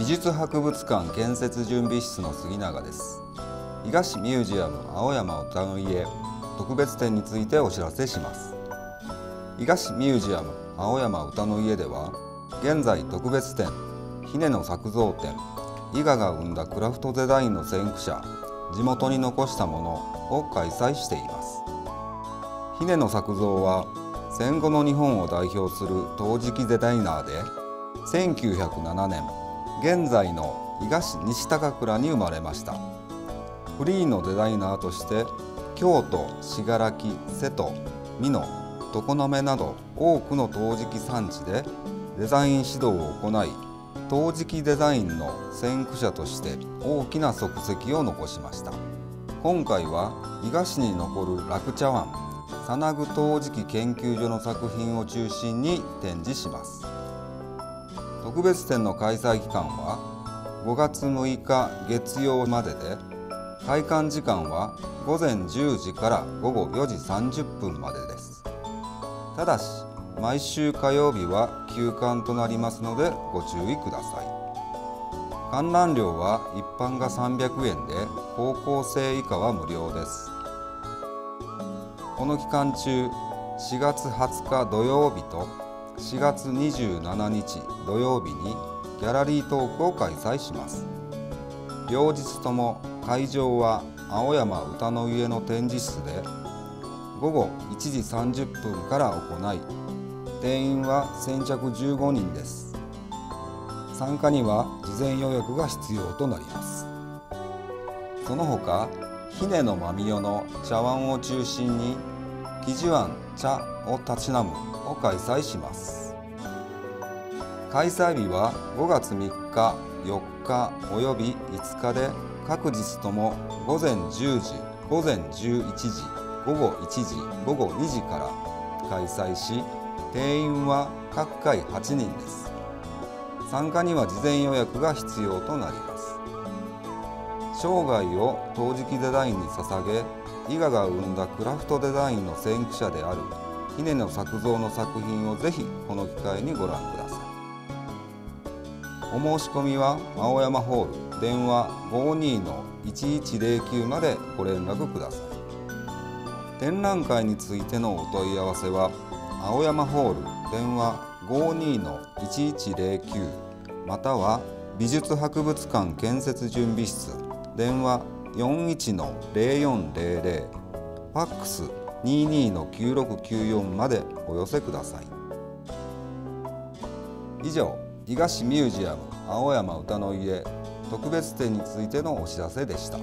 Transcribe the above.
美術博物館建設準備室の杉永です。伊賀市ミュージアム青山歌の家特別展についてお知らせします。伊賀市ミュージアム青山歌の家では現在特別展姫の作造展伊賀が生んだクラフトデザインの先駆者地元に残したものを開催しています。姫の作造は戦後の日本を代表する陶磁器デザイナーで1907年現在の伊賀市西高倉に生まれました。フリーのデザイナーとして京都信楽瀬戸美濃常滑など多くの陶磁器産地でデザイン指導を行い陶磁器デザインの先駆者として大きな足跡を残しました。今回は伊賀市に残る楽茶碗金具陶磁器研究所の作品を中心に展示します。特別展の開催期間は5月6日月曜までで開館時間は午前10時から午後4時30分までです。ただし毎週火曜日は休館となりますのでご注意ください。観覧料は一般が300円で高校生以下は無料です。この期間中4月20日土曜日と4月27日土曜日にギャラリートークを開催します。両日とも会場は青山歌の家の展示室で午後1時30分から行い定員は先着15人です。参加には事前予約が必要となります。その他姫のまみよの茶碗を中心に生地碗茶をたしなむを開催します。開催日は5月3日4日および5日で各日とも午前10時午前11時午後1時午後2時から開催し定員は各回8人です。参加には事前予約が必要となります。生涯を陶磁器デザインに捧げ伊賀が生んだクラフトデザインの先駆者である姫の作造の作品をぜひこの機会にご覧ください。お申し込みは青山ホール電話52-1109までご連絡ください。展覧会についてのお問い合わせは青山ホール電話52-1109または美術博物館建設準備室電話41-0400ファックス22-9694までお寄せください以上伊賀市ミュージアム青山歌の家特別展についてのお知らせでした。